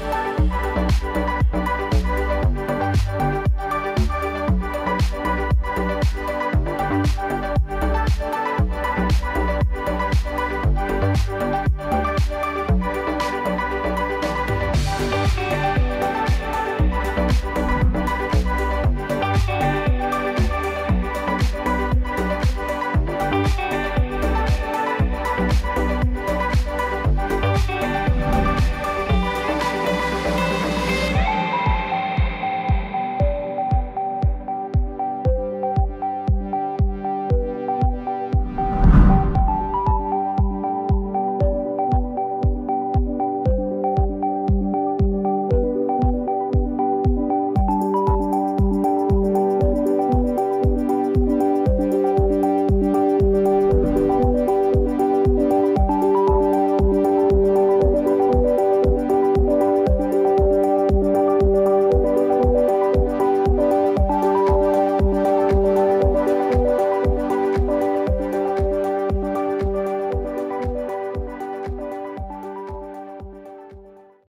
Bye.